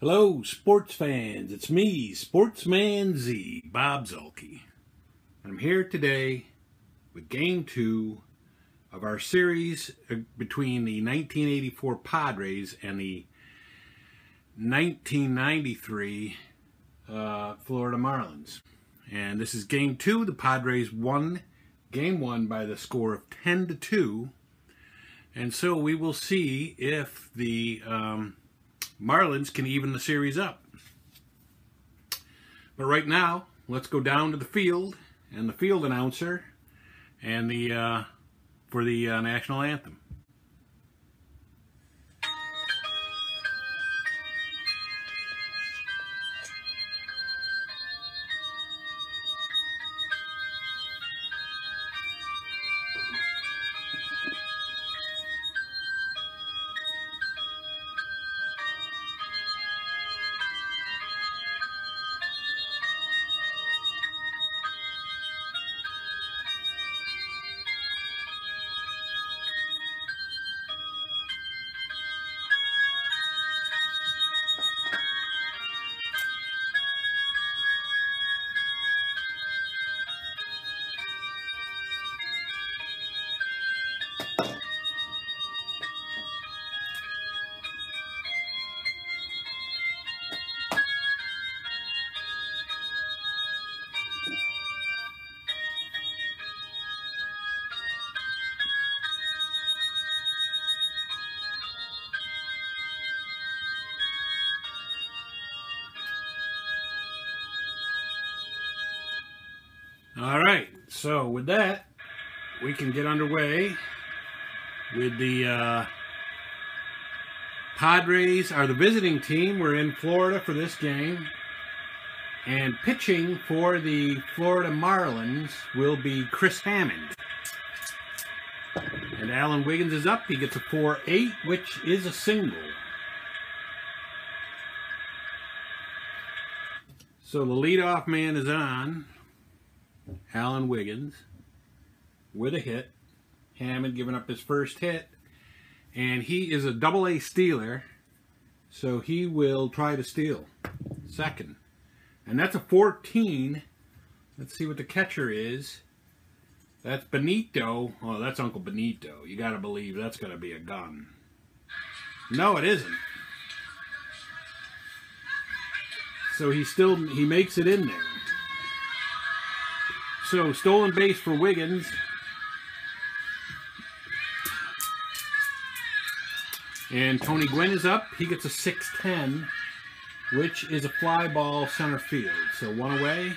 Hello, sports fans. It's me, Sportsman Z, Bob Zuhlke. I'm here today with game two of our series uh, between the 1984 Padres and the 1993 uh, Florida Marlins. And this is game two. The Padres won game one by the score of 10 to 2. And so we will see if the um, Marlins can even the series up. But right now, let's go down to the field and the field announcer and the uh, for the uh, national anthem. All right, so with that, we can get underway with the uh, Padres are the visiting team. We're in Florida for this game. And pitching for the Florida Marlins will be Chris Hammond. And Alan Wiggins is up. He gets a 4-8, which is a single. So the leadoff man is on. Alan Wiggins with a hit. Hammond giving up his first hit. And he is a double A stealer. So he will try to steal. Second. And that's a 14. Let's see what the catcher is. That's Benito. Oh, that's Uncle Benito. You got to believe that's going to be a gun. No, it isn't. So he still, he makes it in there. So stolen base for Wiggins. And Tony Gwynn is up. He gets a 6-10, which is a fly ball center field. So one away.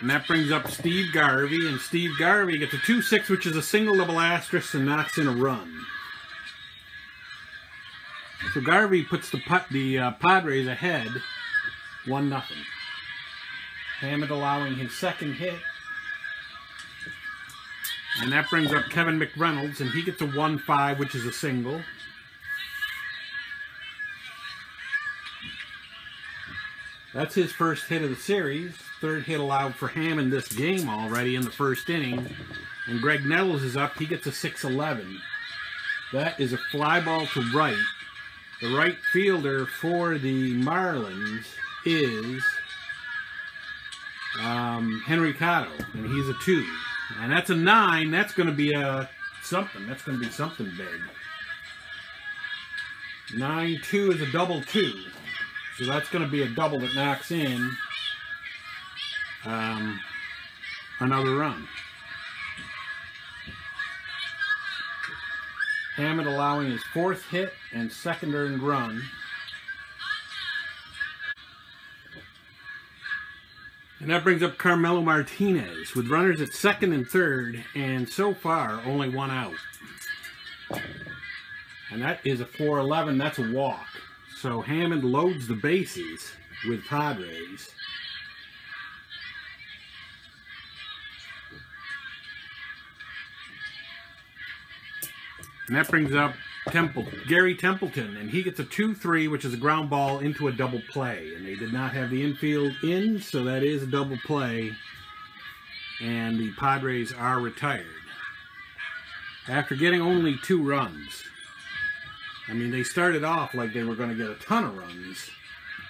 And that brings up Steve Garvey. And Steve Garvey gets a 2-6, which is a single double asterisk and knocks in a run. So Garvey puts the, the uh, Padres ahead, 1 nothing. Hammond allowing his second hit. And that brings up Kevin McReynolds, and he gets a 1-5, which is a single. That's his first hit of the series. Third hit allowed for Hammond this game already in the first inning. And Graig Nettles is up. He gets a 6-11. That is a fly ball to right. The right fielder for the Marlins is um, Henry Cotto, and he's a two. And that's a nine. That's going to be a something. That's going to be something big. Nine two is a double two, so that's going to be a double that knocks in um, another run. Hammond allowing his fourth hit and second earned run. And that brings up Carmelo Martinez with runners at second and third, and so far only one out. And that is a 4-11. That's a walk. So Hammond loads the bases with Padres. And that brings up Temple, Gary Templeton, and he gets a 2-3, which is a ground ball into a double play. And they did not have the infield in, so that is a double play. And the Padres are retired. After getting only two runs. I mean, they started off like they were going to get a ton of runs,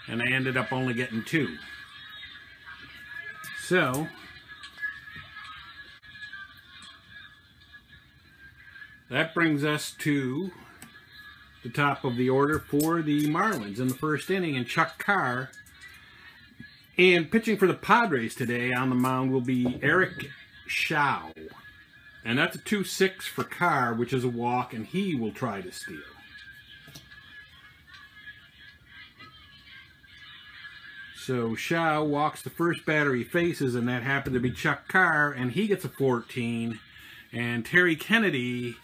and they ended up only getting two. So, that brings us to the top of the order for the Marlins in the first inning, and Chuck Carr. And pitching for the Padres today on the mound will be Eric Show. And that's a 2-6 for Carr, which is a walk, and he will try to steal. So Show walks the first batter he faces, and that happened to be Chuck Carr, and he gets a 14. And Terry Kennedy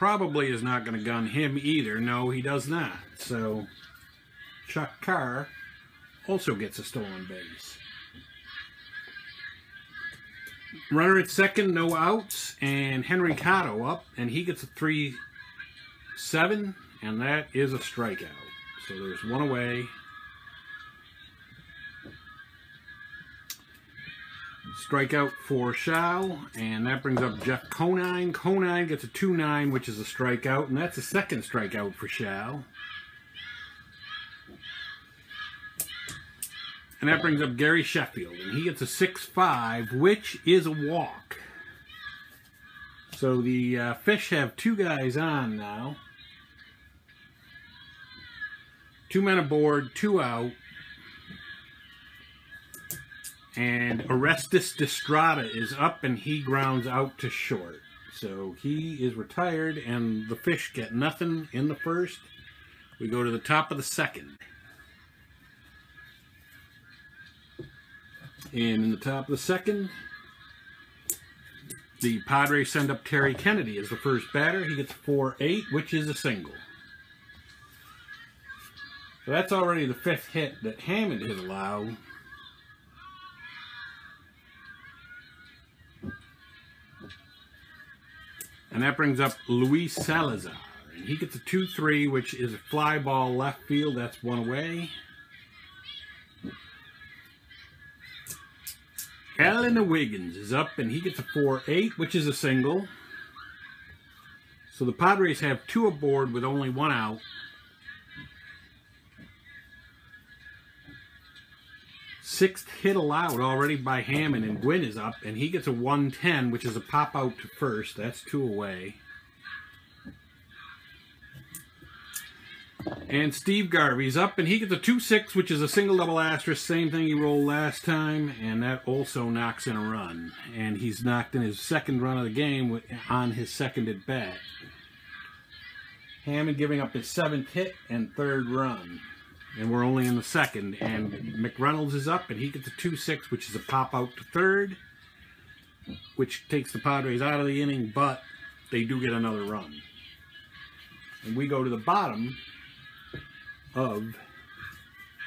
probably is not going to gun him either. No, he does not. So Chuck Carr also gets a stolen base. Runner at second, no outs, and Henry Cotto up, and he gets a 3 7, and that is a strikeout. So there's one away. Strikeout for Show, and that brings up Jeff Conine. Conine gets a 2 9, which is a strikeout, and that's a second strikeout for Show. And that brings up Gary Sheffield, and he gets a 6-5, which is a walk. So the uh, Fish have two guys on now. Two men aboard, two out. And Orestes Destrada is up, and he grounds out to short. So he is retired, and the Fish get nothing in the first. We go to the top of the second. And in the top of the second, the Padres send up Terry Kennedy as the first batter. He gets 4-8, which is a single. So that's already the fifth hit that Hammond has allowed. And that brings up Luis Salazar. And he gets a 2-3, which is a fly ball left field. That's one away. Alan Wiggins is up and he gets a 4-8, which is a single. So the Padres have two aboard with only one out. Sixth hit allowed already by Hammond, and Gwynn is up, and he gets a 110, which is a pop out to first. That's two away. And Steve Garvey's up, and he gets a 2-6, which is a single double asterisk, same thing he rolled last time, and that also knocks in a run. And he's knocked in his second run of the game on his second at bat. Hammond giving up his seventh hit and third run. And we're only in the second. And McReynolds is up, and he gets a 2-6, which is a pop out to third, which takes the Padres out of the inning, but they do get another run. And we go to the bottom of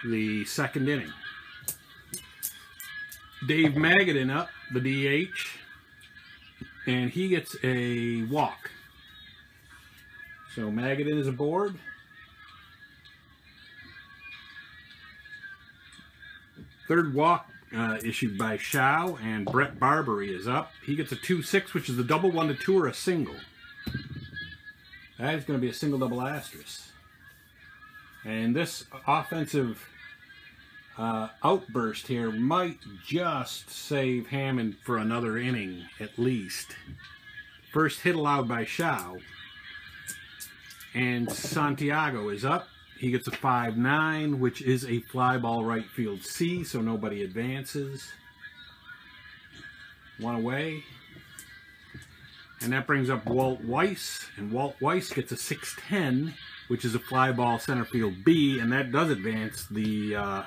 the second inning. Dave Magadan up, the DH, and he gets a walk. So Magadan is aboard. Third walk uh, issued by Show, and Bret Barberie is up. He gets a 2-6, which is a double one to two or a single. That is going to be a single double asterisk. And this offensive uh, outburst here might just save Hammond for another inning at least. First hit allowed by Show. And Santiago is up. He gets a 5-9, which is a fly ball right field C, so nobody advances. One away. And that brings up Walt Weiss. And Walt Weiss gets a 6-10 which is a fly ball center field B, and that does advance the uh,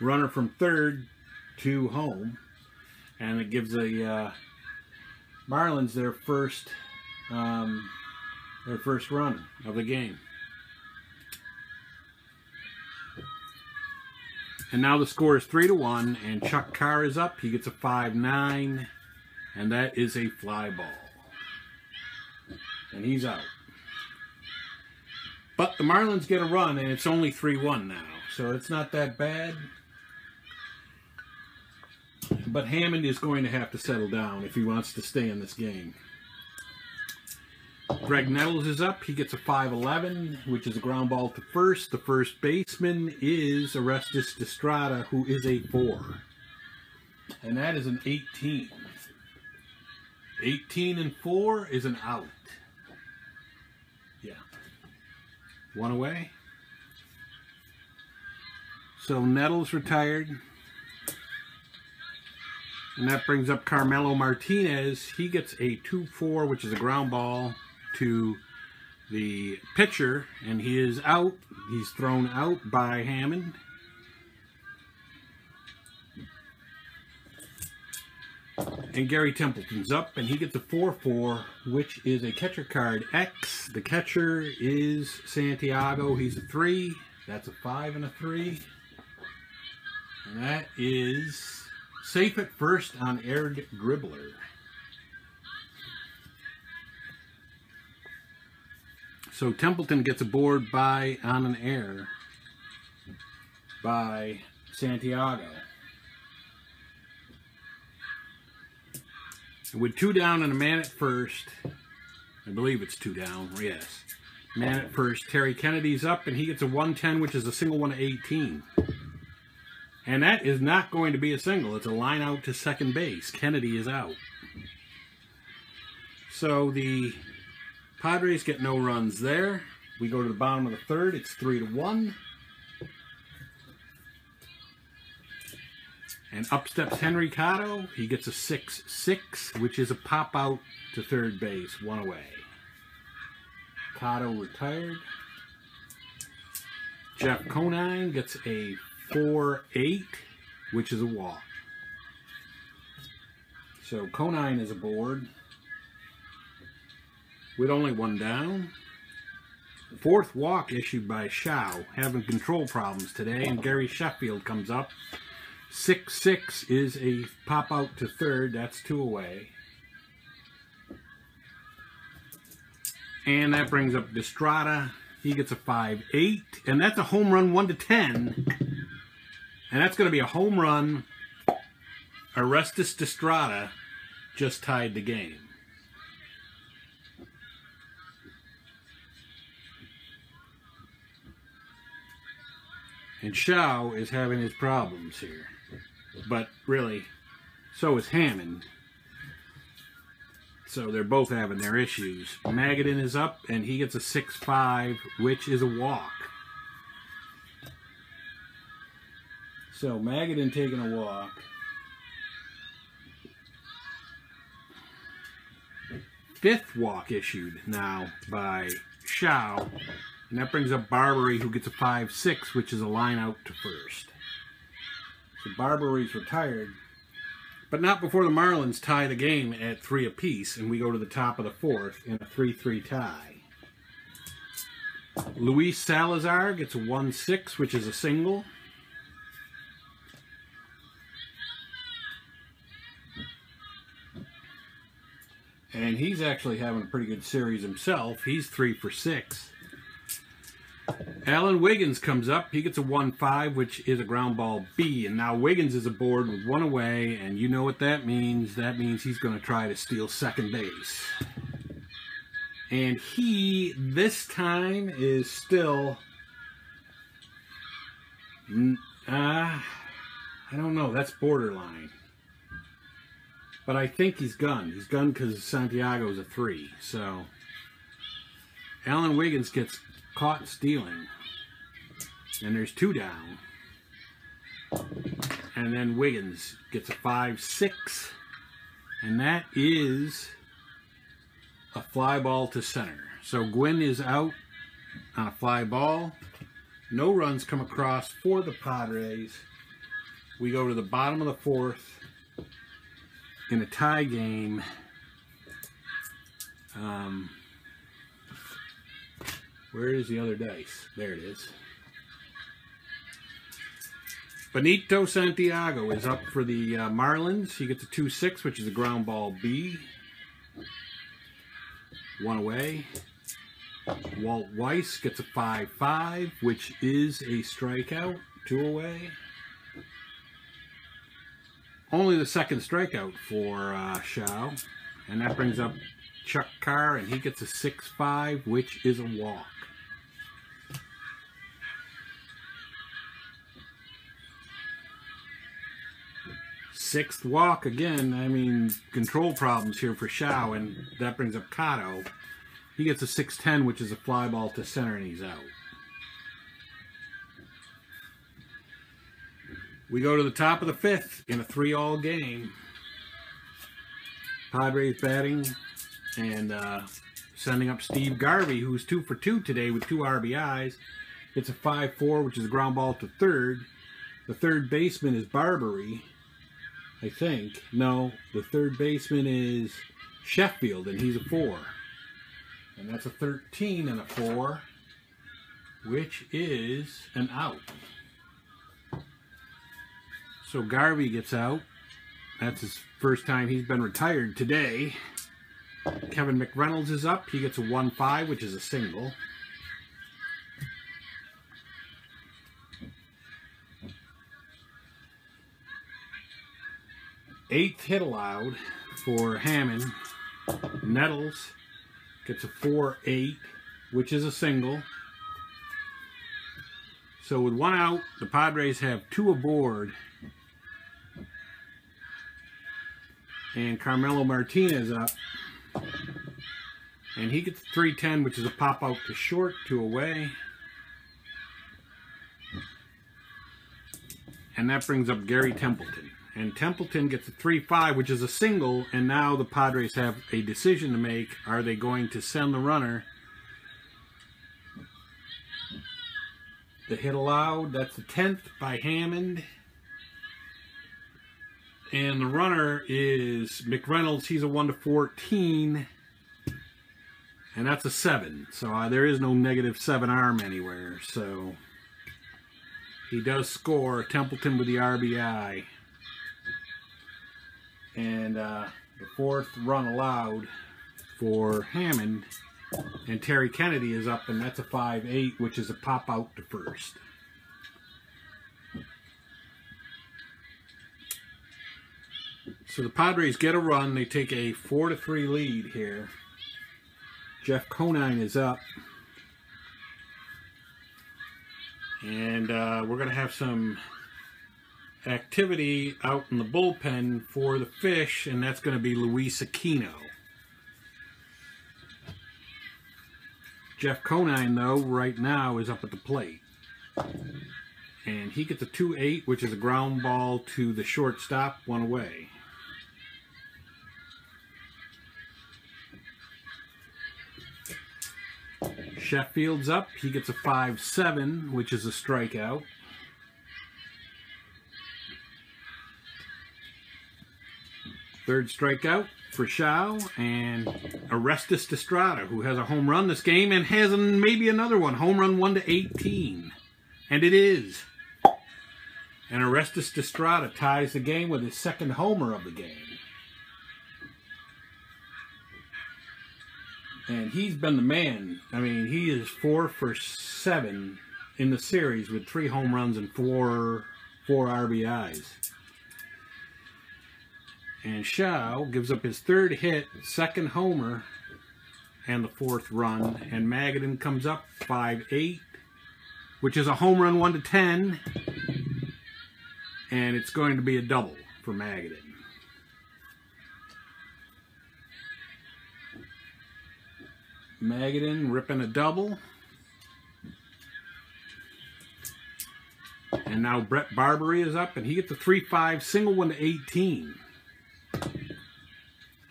runner from third to home, and it gives the uh, Marlins their first um, their first run of the game. And now the score is three to one, and Chuck Carr is up. He gets a five nine, and that is a fly ball, and he's out. But the Marlins get a run, and it's only 3-1 now, so it's not that bad. But Hammond is going to have to settle down if he wants to stay in this game. Graig Nettles is up. He gets a 5'11", which is a ground ball to first. The first baseman is Orestes Destrada, who is a 4. And that is an 18. 18 and 4 is an out. Yeah. One away. So Nettles retired. And that brings up Carmelo Martinez. He gets a 2-4, which is a ground ball to the pitcher, and he is out. He's thrown out by Hammond. And Gary Templeton's up, and he gets a 4-4, which is a catcher card X. The catcher is Santiago. He's a 3. That's a 5 and a 3. And that is Safe at first on Eric Dribbler. So Templeton gets a board by on an air by Santiago. With two down and a man at first, I believe it's two down, yes. Man at first, Terry Kennedy's up and he gets a 110, which is a single one to 18. And that is not going to be a single. It's a line out to second base. Kennedy is out. So the Padres get no runs there. We go to the bottom of the third. It's three to one. And up steps Henry Cotto. He gets a 6-6, which is a pop out to third base, one away. Cotto retired. Jeff Conine gets a four eight, which is a walk. So Conine is aboard with only one down. Fourth walk issued by Show, having control problems today, and Gary Sheffield comes up. 6-6 is a pop out to third, that's two away. And that brings up Destrada. He gets a 5-8, and that's a home run 1 to 10 and that's going to be a home run. Orestes Destrada just tied the game. And Show is having his problems here. But really, so is Hammond. So they're both having their issues. Magadan is up, and he gets a 6-5, which is a walk. So Magadan taking a walk. Fifth walk issued now by Show. And that brings up Barberie, who gets a 5-6, which is a line out to first. So Barberie's retired. But not before the Marlins tie the game at three apiece, and we go to the top of the fourth in a 3-3 tie. Luis Salazar gets a 1-6, which is a single. And he's actually having a pretty good series himself. He's three for six. Alan Wiggins comes up. He gets a 1-5, which is a ground ball B. And now Wiggins is aboard with one away, and you know what that means. That means he's going to try to steal second base. And he, this time, is still... Uh, I don't know. That's borderline. But I think he's gunned. He's gunned because Santiago is a three. So Alan Wiggins gets caught stealing. And there's two down. And then Wiggins gets a 5-6. And that is a fly ball to center. So Gwynn is out on a fly ball. No runs come across for the Padres. We go to the bottom of the fourth in a tie game, um, where is the other dice? There it is. Benito Santiago is up for the uh, Marlins. He gets a 2-6, which is a ground ball B. One away. Walt Weiss gets a 5-5, which is a strikeout. Two away only the second strikeout for uh, Show. And that brings up Chuck Carr, and he gets a 6-5, which is a walk. Sixth walk again. I mean, control problems here for Show, and that brings up Cotto. He gets a 6-10, which is a fly ball to center, and he's out. We go to the top of the fifth in a three-all game. Padres batting and uh, sending up Steve Garvey, who's two for two today with two RBIs. It's a 5-4, which is a ground ball to third. The third baseman is Barberie, I think. No, the third baseman is Sheffield, and he's a 4. And that's a 13 and a 4, which is an out. So Garvey gets out. That's his first time he's been retired today. Kevin McReynolds is up. He gets a 1-5, which is a single. Eighth hit allowed for Hammond. Nettles gets a 4-8, which is a single. So with one out, the Padres have two aboard And Carmelo Martinez up. And he gets 310, which is a pop out to short, two away. And that brings up Gary Templeton. And Templeton gets a 3-5, which is a single, and now the Padres have a decision to make. Are they going to send the runner? The hit allowed, that's the 10th by Hammond. And the runner is McReynolds. He's a 1 to 14. And that's a 7. So uh, there is no negative 7 arm anywhere. So he does score. Templeton with the RBI. And uh, the fourth run allowed for Hammond. And Terry Kennedy is up, and that's a 5-8, which is a pop out to first. So the Padres get a run. They take a 4 to 3 lead here. Jeff Conine is up. And uh, we're going to have some activity out in the bullpen for the fish, and that's going to be Luis Aquino. Jeff Conine, though, right now is up at the plate. And he gets a 2-8, which is a ground ball to the shortstop, one away. Sheffield's up. He gets a 5-7, which is a strikeout. Third strikeout for Show and Orestes Destrada, who has a home run this game and has maybe another one. Home run 1 to 18. And it is. And Orestes Destrada ties the game with his second homer of the game. and he's been the man. I mean, he is four for seven in the series with three home runs and four four RBIs. And Show gives up his third hit, second homer, and the fourth run. And Magadan comes up 5-8, which is a home run 1 to 10. And it's going to be a double for Magadan. Magadan ripping a double. And now Bret Barberie is up, and he gets a 3-5 single one to 18.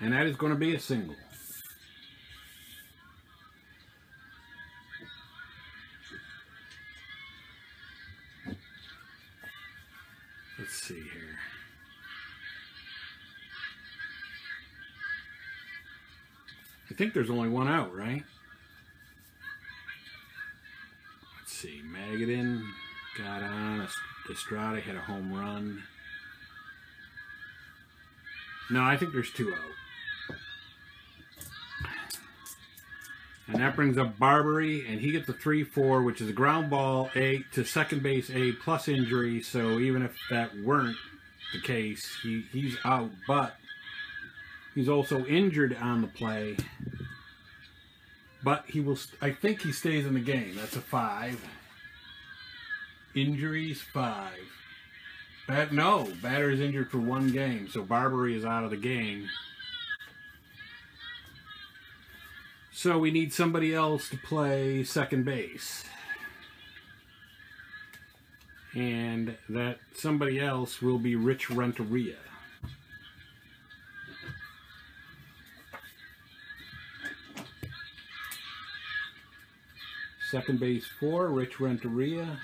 And that is going to be a single. Let's see here. I think there's only one out, right? Let's see. Magadan got on. Estrada hit a home run. No, I think there's two out. And that brings up Barberie, and he gets a 3-4, which is a ground ball A to second base A plus injury. So even if that weren't the case, he, he's out. But He's also injured on the play, but he will. I think he stays in the game. That's a five. Injuries five. Bat, no, batter is injured for one game, so Barberie is out of the game. So we need somebody else to play second base. And that somebody else will be Rich Renteria. Second base for Rich Renteria.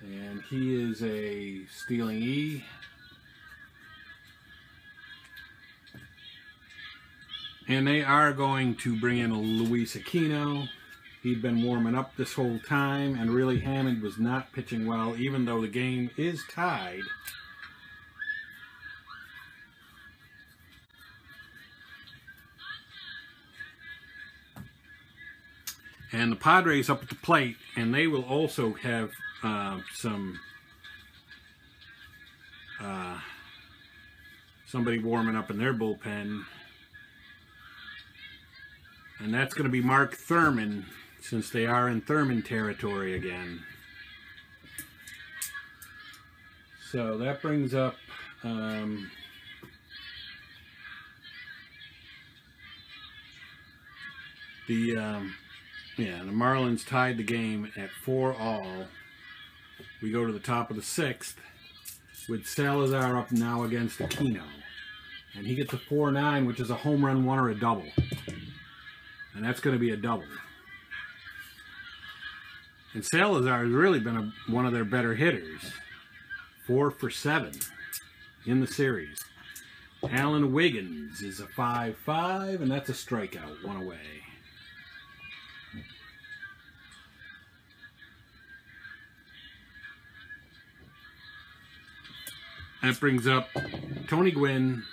And he is a stealing E. And they are going to bring in Luis Aquino. He'd been warming up this whole time, and really Hammond was not pitching well, even though the game is tied. And the Padres up at the plate, and they will also have uh, some uh, somebody warming up in their bullpen. And that's going to be Mark Thurmond, since they are in Thurman territory again. So that brings up um, the um, yeah the Marlins tied the game at four all. We go to the top of the sixth with Salazar up now against Aquino, and he gets a four nine, which is a home run one or a double and that's going to be a double. And Salazar has really been a, one of their better hitters. Four for seven in the series. Alan Wiggins is a 5-5, and that's a strikeout, one away. That brings up Tony Gwynn.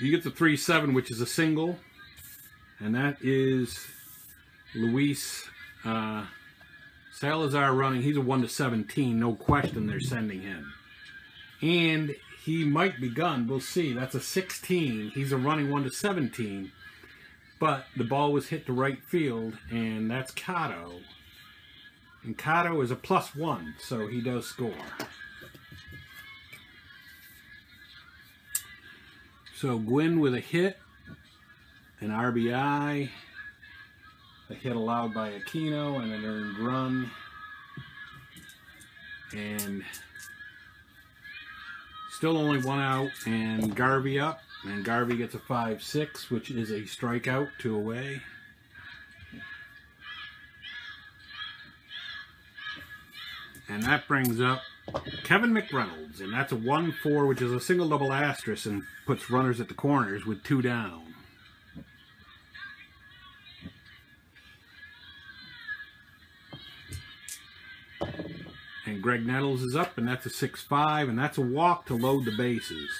He gets a 3-7, which is a single and that is Luis uh, Salazar running. He's a 1 to 17, no question they're sending him. And he might be gunned. We'll see. That's a 16. He's a running 1 to 17. But the ball was hit to right field, and that's Cotto. And Cotto is a plus one, so he does score. So Gwynn with a hit, an RBI, a hit allowed by Aquino, and an earned run. And still only one out, and Garvey up. And Garvey gets a 5-6, which is a strikeout, two away. And that brings up Kevin McReynolds, and that's a 1-4, which is a single double asterisk, and puts runners at the corners with two down. And Graig Nettles is up, and that's a 6-5, and that's a walk to load the bases.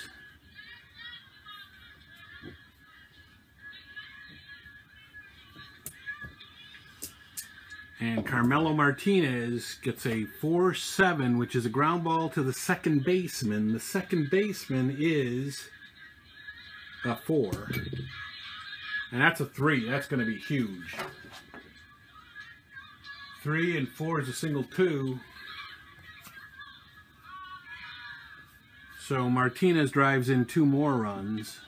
And Carmelo Martinez gets a 4-7, which is a ground ball to the second baseman. The second baseman is a 4. And that's a 3. That's going to be huge. 3 and 4 is a single 2. So Martinez drives in two more runs.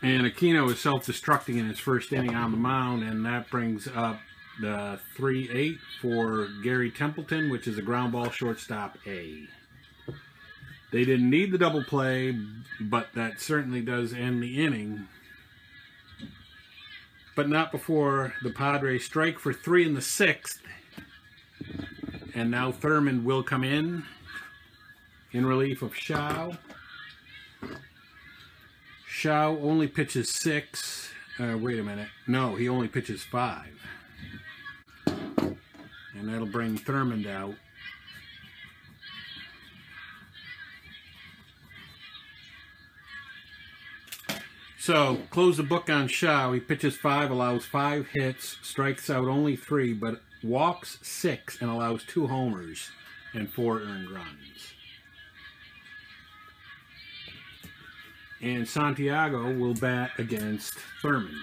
And Aquino is self-destructing in his first inning on the mound, and that brings up the 3-8 for Gary Templeton, which is a ground ball shortstop A. They didn't need the double play, but that certainly does end the inning but not before the Padres strike for three in the sixth. And now Thurmond will come in in relief of Show. Show only pitches six. Uh, wait a minute. No, he only pitches five. And that'll bring Thurmond out. So, close the book on Show. He pitches five, allows five hits, strikes out only three, but walks six and allows two homers and four earned runs. And Santiago will bat against Thurmond.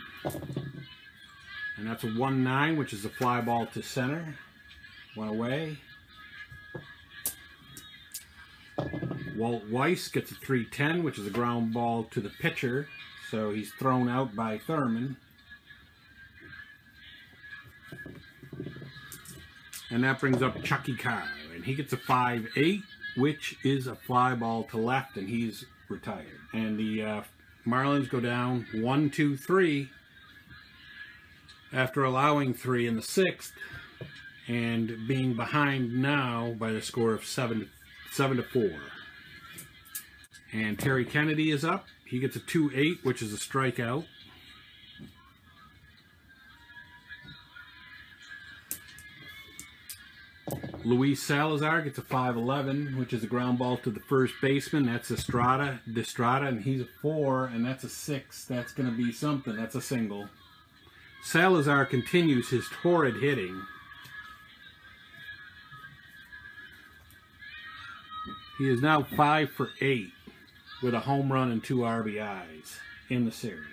And that's a 1-9, which is a fly ball to center. One away. Walt Weiss gets a 310, which is a ground ball to the pitcher. So he's thrown out by Thurmond. And that brings up Chucky Carr. And he gets a 5-8, which is a fly ball to left, and he's retired. And the uh, Marlins go down 1 2 3 after allowing three in the sixth and being behind now by the score of 7 7 to 4. And Terry Kennedy is up. He gets a 2 8, which is a strikeout. Luis Salazar gets a 5'11", which is a ground ball to the first baseman. That's Estrada, Destrada, and he's a 4, and that's a 6. That's going to be something. That's a single. Salazar continues his torrid hitting. He is now 5 for 8 with a home run and two RBIs in the series.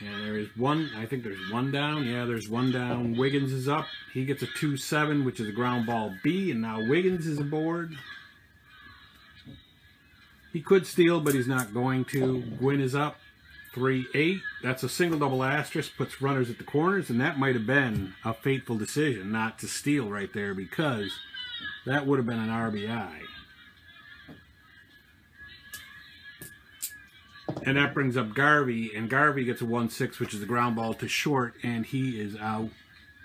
And there is one, I think there's one down. Yeah, there's one down. Wiggins is up. He gets a 2-7, which is a ground ball B, and now Wiggins is aboard. He could steal, but he's not going to. Gwynn is up. 3-8. That's a single double asterisk, puts runners at the corners, and that might have been a fateful decision not to steal right there because that would have been an RBI. And that brings up Garvey, and Garvey gets a 1-6, which is a ground ball to short, and he is out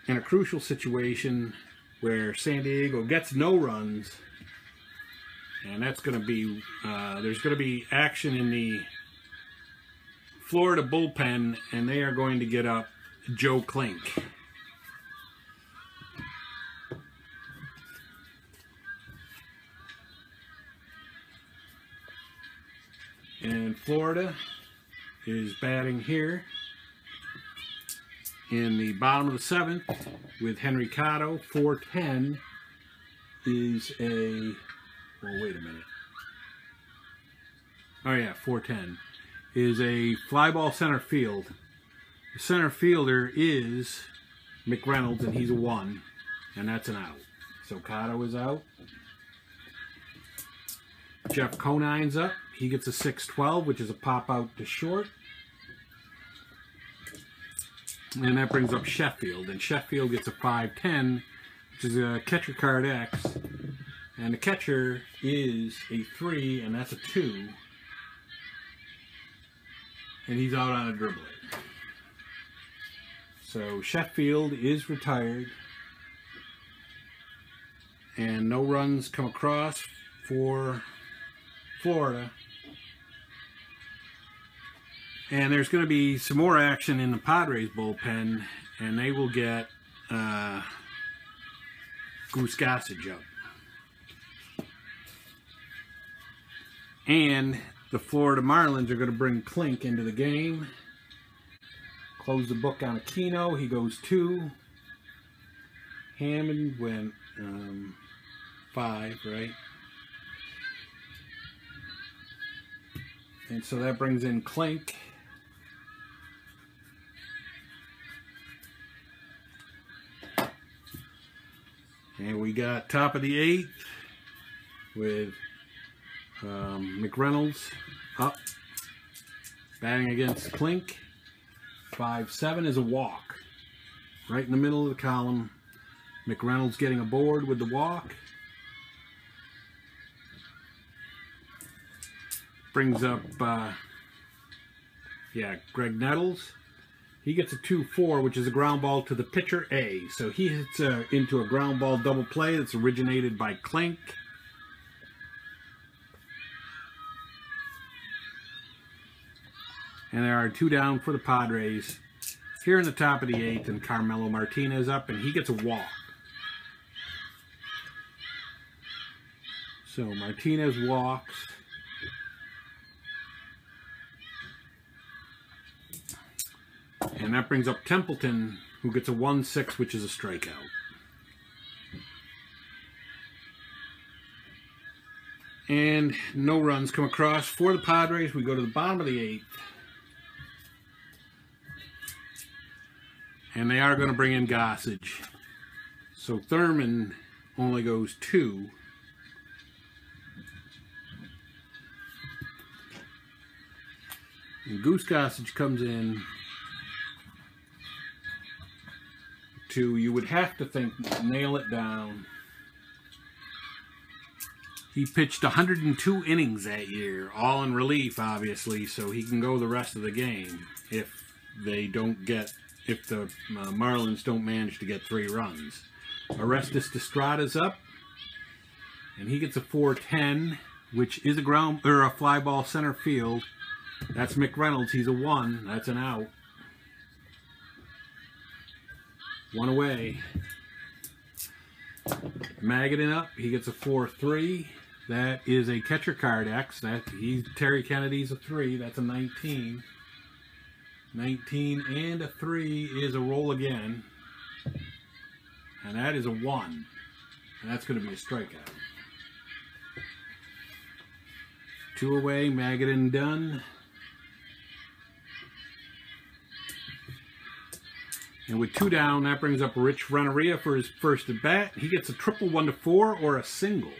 in a crucial situation where San Diego gets no runs, and that's going to be, uh, there's going to be action in the Florida bullpen, and they are going to get up Joe Klink. And Florida is batting here in the bottom of the seventh with Henry Cotto. 410 is a. Well, wait a minute. Oh, yeah, 410 is a fly ball center field. The center fielder is McReynolds, and he's a one, and that's an out. So Cotto is out. Jeff Conine's up. He gets a 6-12, which is a pop out to short. And that brings up Sheffield. And Sheffield gets a 5-10, which is a catcher card X. And the catcher is a 3, and that's a 2. And he's out on a dribbling. So Sheffield is retired. And no runs come across for Florida. And there's going to be some more action in the Padres bullpen, and they will get uh, Goose Gossage up. And the Florida Marlins are going to bring Klink into the game. Close the book on Aquino. He goes two. Hammond went um, five, right? And so that brings in Klink. And we got top of the eighth with um, McReynolds up, batting against Klink. 5-7 is a walk. Right in the middle of the column. McReynolds getting aboard with the walk. Brings up, uh, yeah, Graig Nettles. He gets a 2-4, which is a ground ball to the pitcher A. So he hits uh, into a ground ball double play that's originated by Klink. And there are two down for the Padres. Here in the top of the eighth, and Carmelo Martinez up, and he gets a walk. So Martinez walks. And that brings up Templeton, who gets a 1 6, which is a strikeout. And no runs come across for the Padres. We go to the bottom of the eighth. And they are going to bring in Gossage. So Thurmond only goes two. And Goose Gossage comes in to, you would have to think, nail it down. He pitched 102 innings that year, all in relief, obviously, so he can go the rest of the game if they don't get, if the uh, Marlins don't manage to get three runs. Orestes Destrade's up, and he gets a 410, which is a ground or a fly ball center field. That's McReynolds. He's a one. That's an out. One away. Magadan up. He gets a 4-3. That is a catcher card X. That he's Terry Kennedy's a three. That's a 19. 19 and a three is a roll again. And that is a one. And that's going to be a strikeout. Two away, Magadan done. And with two down, that brings up Rich Renteria for his first at bat. He gets a triple one to four or a single.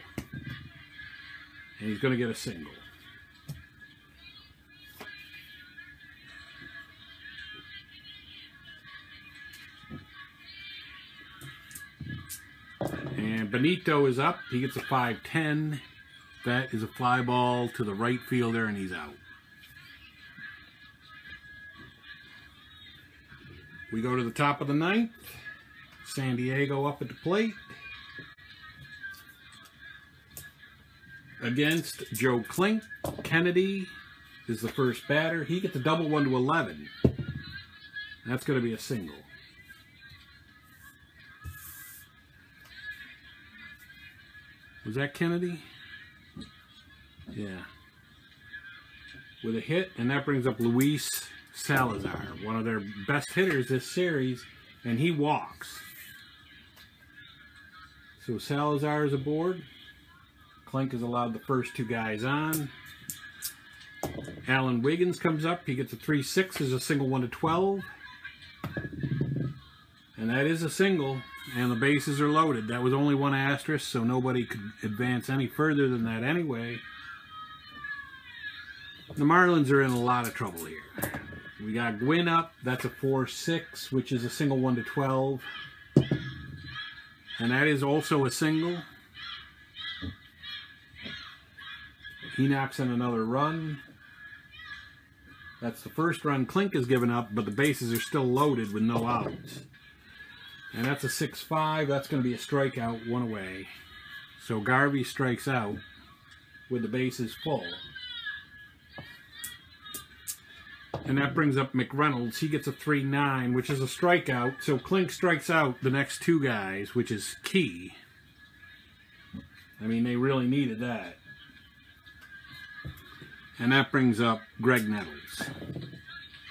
And he's going to get a single. And Benito is up. He gets a 5-10. That is a fly ball to the right fielder, and he's out. We go to the top of the ninth. San Diego up at the plate. Against Joe Klink. Kennedy is the first batter. He gets a double one to 11. That's going to be a single. Was that Kennedy? Yeah. With a hit, and that brings up Luis Salazar, one of their best hitters this series, and he walks. So Salazar is aboard. Klink has allowed the first two guys on. Alan Wiggins comes up. He gets a 3-6 as a single 1 to 12. And that is a single. And the bases are loaded. That was only one asterisk, so nobody could advance any further than that anyway. The Marlins are in a lot of trouble here. We got Gwynn up. That's a 4-6, which is a single 1 to 12. And that is also a single. He knocks in another run. That's the first run Klink has given up, but the bases are still loaded with no outs. And that's a 6-5. That's going to be a strikeout, one away. So Garvey strikes out with the bases full. And that brings up McReynolds. He gets a 3-9, which is a strikeout. So Klink strikes out the next two guys, which is key. I mean, they really needed that. And that brings up Graig Nettles.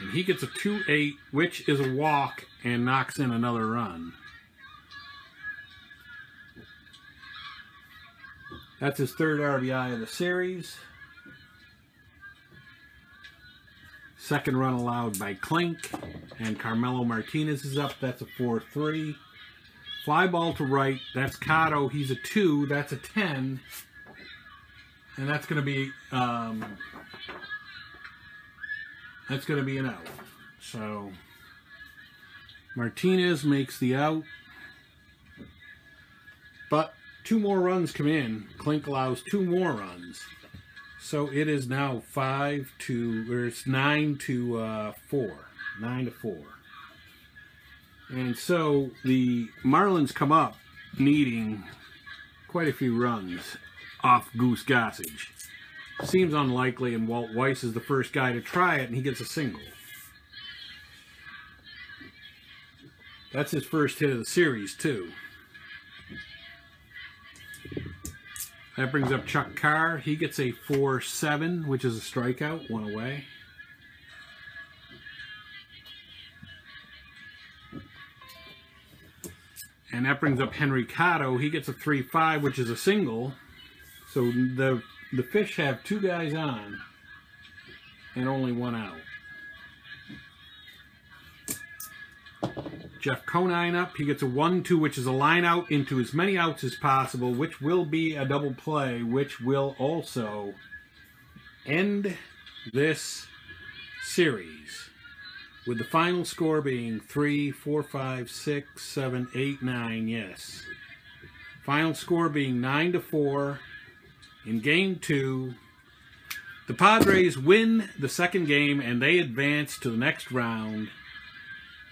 And he gets a 2-8, which is a walk, and knocks in another run. That's his third RBI of the series. Second run allowed by Klink. And Carmelo Martinez is up. That's a 4-3. Fly ball to right. That's Cotto. He's a 2. That's a 10. And that's going to be um, that's going to be an out. So Martinez makes the out. But two more runs come in. Klink allows two more runs. So it is now five to, or it's nine to uh, four. Nine to four. And so the Marlins come up needing quite a few runs off Goose Gossage. Seems unlikely, and Walt Weiss is the first guy to try it, and he gets a single. That's his first hit of the series, too. That brings up Chuck Carr. He gets a 4-7, which is a strikeout, one away. And that brings up Henry Cotto. He gets a 3-5, which is a single. So the, the Fish have two guys on and only one out. Jeff Conine up. He gets a 1-2, which is a line out into as many outs as possible, which will be a double play, which will also end this series with the final score being 3, 4, 5, 6, 7, 8, 9, yes. Final score being 9 to 4 in game 2. The Padres win the second game and they advance to the next round.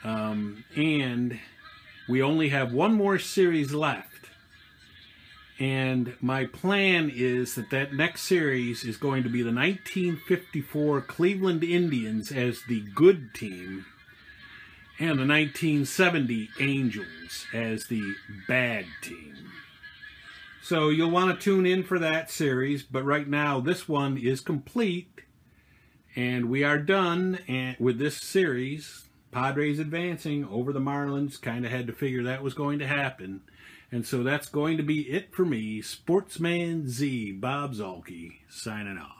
Um, and we only have one more series left. And my plan is that that next series is going to be the 1954 Cleveland Indians as the good team and the 1970 Angels as the bad team. So you'll want to tune in for that series, but right now this one is complete and we are done with this series. Padres advancing over the Marlins, kind of had to figure that was going to happen. And so that's going to be it for me. Sportsman Z, Bob Zuhlke, signing off.